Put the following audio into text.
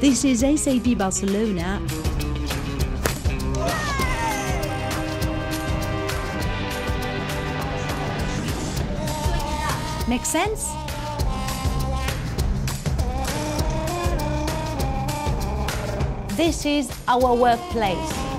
This is SAP Barcelona. Make sense? This is our workplace.